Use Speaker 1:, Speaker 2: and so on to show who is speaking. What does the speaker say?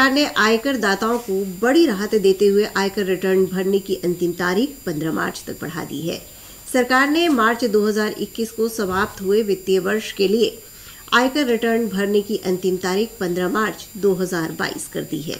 Speaker 1: सरकार ने आयकर दाताओं को बड़ी राहत देते हुए आयकर रिटर्न भरने की अंतिम तारीख 15 मार्च तक बढ़ा दी है। सरकार ने मार्च 2021 को समाप्त हुए वित्तीय वर्ष के लिए आयकर रिटर्न भरने की अंतिम तारीख 15 मार्च 2022 कर दी है।